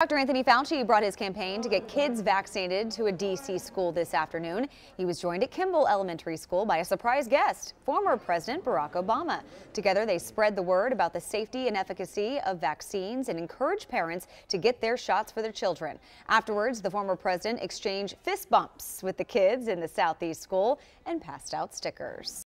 Dr. Anthony Fauci brought his campaign to get kids vaccinated to a D.C. school this afternoon. He was joined at Kimball Elementary School by a surprise guest, former President Barack Obama. Together, they spread the word about the safety and efficacy of vaccines and encourage parents to get their shots for their children. Afterwards, the former president exchanged fist bumps with the kids in the Southeast school and passed out stickers.